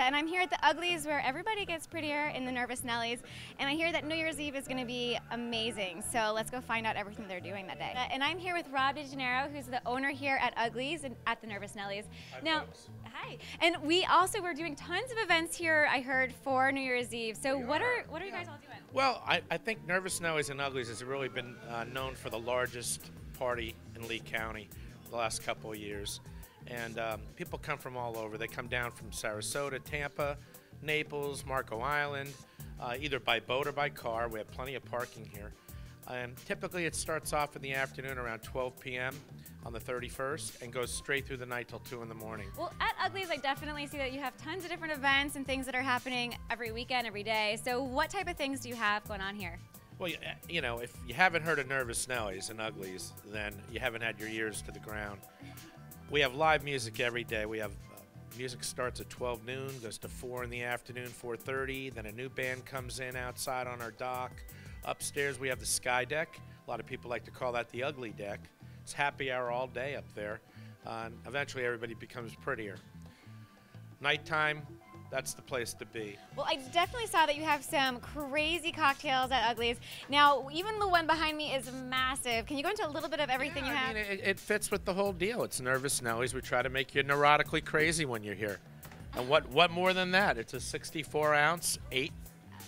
And I'm here at the Uglies where everybody gets prettier in the Nervous Nellies. And I hear that New Year's Eve is going to be amazing. So let's go find out everything they're doing that day. Uh, and I'm here with Rob DeGennaro, who's the owner here at Uglies and at the Nervous Nellies. Hi, now, folks. hi. And we also were doing tons of events here. I heard for New Year's Eve. So We what are. are what are you guys all doing? Well, I, I think Nervous Nellies and Uglies has really been uh, known for the largest party in Lee County the last couple of years. And um, people come from all over. They come down from Sarasota, Tampa, Naples, Marco Island, uh, either by boat or by car. We have plenty of parking here. And typically it starts off in the afternoon around 12 p.m. on the 31st and goes straight through the night till 2 in the morning. Well, at Uglies, I definitely see that you have tons of different events and things that are happening every weekend, every day. So what type of things do you have going on here? Well, you, you know, if you haven't heard of Nervous Nellies and Uglies, then you haven't had your ears to the ground. We have live music every day. We have uh, music starts at 12 noon, goes to 4 in the afternoon, 4:30. Then a new band comes in outside on our dock. Upstairs we have the Sky Deck. A lot of people like to call that the Ugly Deck. It's happy hour all day up there. Uh, eventually everybody becomes prettier. Nighttime, that's the place to be. Well, I definitely saw that you have some crazy cocktails at Uglies. Now, even the one behind me is massive. Can you go into a little bit of everything Yeah, you I have? mean, it, it fits with the whole deal. It's nervous Nellies. We try to make you neurotically crazy when you're here. And what what more than that? It's a 64 ounce, eight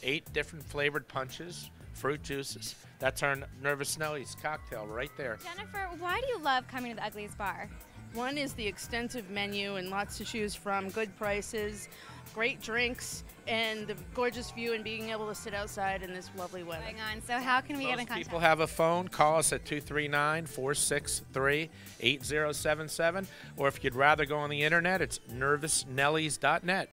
eight different flavored punches, fruit juices. That's our nervous Nellies cocktail right there. Jennifer, why do you love coming to the Uglies bar? One is the extensive menu and lots to choose from, good prices, great drinks, and the gorgeous view and being able to sit outside in this lovely weather. Going on. So, how can we get in Most contact? people have a phone. Call us at 239 463 8077. Or if you'd rather go on the internet, it's nervousnellies.net.